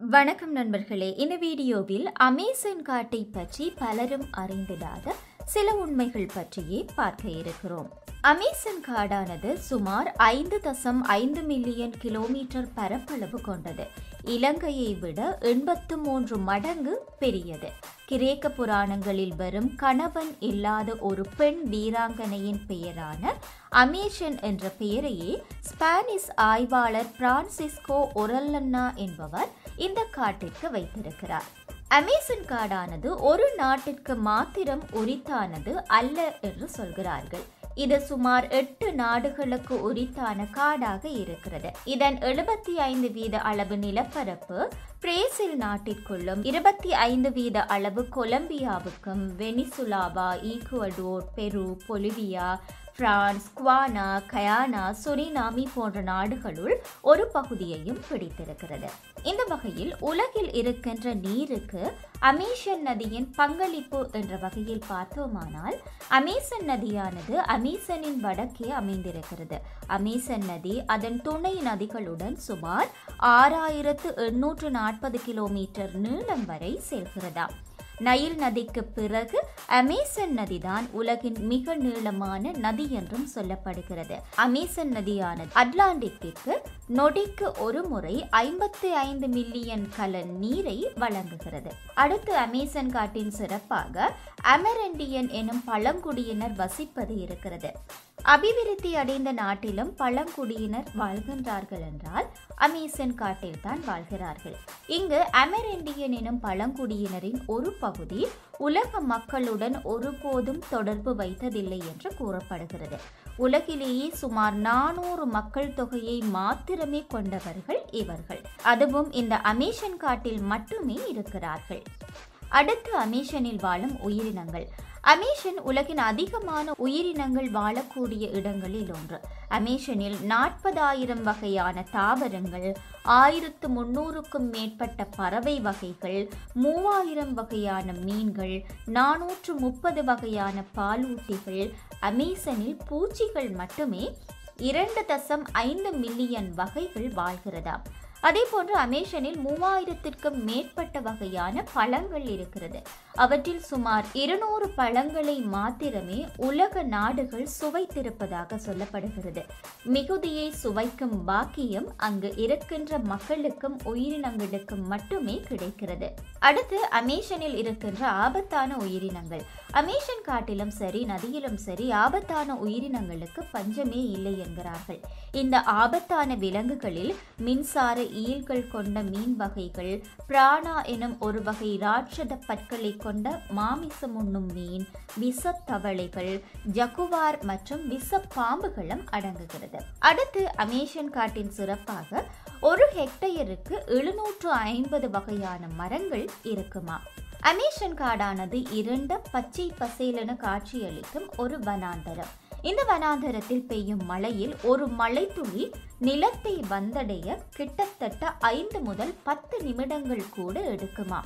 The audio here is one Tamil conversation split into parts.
வணக்கம் நண்பர்களே. இந்த வீடியோவில் அமேசான் காட்டை பற்றி பலரும் அறிந்திடாத சில உண்மைகள் பற்றியே பார்க்க இருக்கிறோம். அமேசான் காடானது சுமார் ஐந்து தசம் ஐந்து மில்லியன் கிலோமீட்டர் பரப்பளவு கொண்டது. இலங்கையை விட எண்பத்து மூன்று மடங்கு பெரியது. கிரேக்க புராணங்களில் வரும் கணவன் இல்லாத ஒரு பெண் வீராங்கனையின் பெயரான அமேஷன் என்ற பெயரையே ஸ்பானிஷ் ஆய்வாளர் பிரான்சிஸ்கோ ஒரல்லன்னா என்பவர் இந்த காட்டிற்கு வைத்திருக்கிறார். அமேசன் காடானது ஒரு நாட்டிற்கு மாத்திரம் உரித்தானது அல்ல என்று சொல்கிறார்கள். இது சுமார் எட்டு நாடுகளுக்கு உரித்தான காடாக இருக்கிறது. இதன் எழுபத்தி ஐந்து வீத அளவு நிலப்பரப்பு பிரேசில் நாட்டிற்குள்ளும் இருபத்தி ஐந்து வீத அளவு கொலம்பியாவுக்கும் வெனிசுலாவா Ecuador Peru Bolivia France Guiana Guyana Suriname போன்ற நாடுகளுள் ஒரு பகுதியையும் பிடித்திருக்கிறது. இந்த வகையில் உலகில் இருக்கின்ற நீருக்கு அமேசன் நதியின் பங்களிப்பு என்ற வகையில் பார்த்தோமானால் அமேசன் நதியானது அமேசனின் வடக்கே அமைந்திருக்கிறது. அமேசன் நதி அதன் துணை நதிகளுடன் சுமார் ஆறாயிரத்து எண்ணூற்று நாற்பது கிலோமீட்டர் நீளம் வரை செல்கிறதாம். நைல் நதிக்கு பிறகு அமேசன் நதிதான் உலகின் மிக நீளமான நதி என்றும் சொல்லப்படுகிறது. அமேசன் நதியானது அட்லாண்டிக்கிற்கு நொடிக்கு ஒரு முறை ஐம்பத்தி ஐந்து மில்லியன் கலன் நீரை வழங்குகிறது. அடுத்து அமேசன் காட்டின் சிறப்பாக அமெரண்டியன் எனும் பழங்குடியினர் வசிப்பது இருக்கிறது. அபிவிருத்தி அடைந்த நாட்டிலும் பழங்குடியினர் வாழ்கின்றார்கள் என்றால் அமேசன் காட்டில் தான் வாழ்கிறார்கள். இங்கு அமெரிண்டியன் எனும் பழங்குடியினரின் ஒரு பகுதி உலக மக்களுடன் ஒருபோதும் தொடர்பு வைத்ததில்லை என்று கூறப்படுகிறது. உலகிலேயே சுமார் நானூறு மக்கள் தொகையை மாத்திரமே கொண்டவர்கள் இவர்கள். அதுவும் இந்த அமேசன் காட்டில் மட்டுமே இருக்கிறார்கள். அடுத்து அமேசனில் வாழும் உயிரினங்கள். அமேஷன் உலகின் அதிகமான உயிரினங்கள் வாழக்கூடிய இடங்களில் ஒன்று. அமேஷனில் நாற்பதாயிரம் வகையான தாவரங்கள் ஆயிரத்து முன்னூறுக்கும் மேற்பட்ட பறவை வகைகள் மூவாயிரம் வகையான மீன்கள் நானூற்று முப்பது வகையான பாலூட்டிகள் அமேசனில் பூச்சிகள் மட்டுமே இரண்டு தசம் ஐந்து மில்லியன் வகைகள் வாழ்கிறதாம். அதே போன்று அமேசனில் மூவாயிரத்திற்கும் மேற்பட்ட வகையான பழங்கள் இருக்கிறது. அவற்றில் சுமார் இருநூறு பழங்களை மாத்திரமே உலக நாடுகள் சுவைத்திருப்பதாக சொல்லப்படுகிறது. மிகுதியை சுவைக்கும் பாக்கியம் அங்கு இருக்கின்ற மக்களுக்கும் உயிரினங்களுக்கும் மட்டுமே கிடைக்கிறது. அடுத்து அமேசனில் இருக்கின்ற ஆபத்தான உயிரினங்கள். அமேசன் காட்டிலும் சரி நதியிலும் சரி ஆபத்தான உயிரினங்களுக்கு பஞ்சமே இல்லை என்கிறார்கள். இந்த ஆபத்தான விலங்குகளில் மின்சார ஈல்கள் கொண்ட மீன் வகைகள் பிராணா எனும் ஒரு வகை ராட்சத பற்களை கொண்ட மாமிசம் உண்ணும் மீன் விஷத்தவளைகள் ஜகுவார் மற்றும் விஷ பாம்புகளும் அடங்குகிறது. அடுத்து அமேசன் காட்டின் சிறப்பாக ஒரு ஹெக்டேயருக்கு எழுநூற்று ஐம்பது வகையான மரங்கள் இருக்குமா? அமேசன் காடானது இரண்ட பச்சை பசேலென காட்சியளிக்கும் ஒரு வனாந்தரம். இந்த வனாந்தரத்தில் பெய்யும் மழையில் ஒரு மழைத்துளி நிலத்தை வந்தடைய கிட்டத்தட்ட ஐந்து முதல் பத்து நிமிடங்கள் கூட எடுக்குமா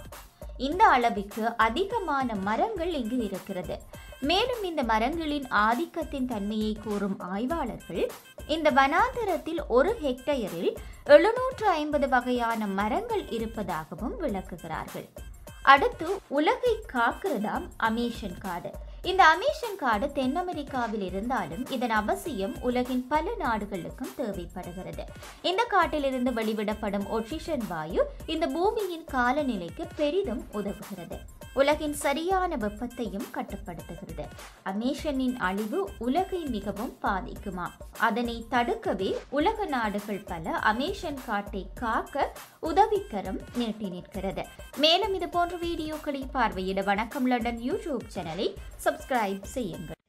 இந்த அளவுக்கு அதிகமான மரங்கள் இங்கு இருக்கிறது. மேலும் இந்த மரங்களின் ஆதிக்கத்தின் தன்மையை கூறும் ஆய்வாளர்கள் இந்த வனாந்தரத்தில் ஒரு ஹெக்டேயரில் எழுநூற்று ஐம்பது வகையான மரங்கள் இருப்பதாகவும் விளக்குகிறார்கள். அடுத்து உலகை காக்கிறதாம் அமேஷன் காடு. இந்த அமேஷன் காடு தென் அமெரிக்காவில் இருந்தாலும் இதன் அவசியம் உலகின் பல நாடுகளுக்கும் தேவைப்படுகிறது. இந்த காட்டிலிருந்து வெளிவிடப்படும் ஒட்சிஷன் வாயு இந்த பூமியின் காலநிலைக்கு பெரிதும் உதவுகிறது. உலகின் சரியான வெப்பத்தையும் கட்டுப்படுத்துகிறது. அமேஷனின் அழிவு உலகை மிகவும் பாதிக்குமா? அதனை தடுக்கவே உலக நாடுகள் பல அமேஷன் காட்டை காக்க உதவிக்கரம் நீட்டி நிற்கிறது. மேலும் இது போன்ற வீடியோக்களை பார்வையிட வணக்கம். லண்டன் யூடியூப் சேனலை சப்ஸ்கிரைப் செய்யுங்கள்.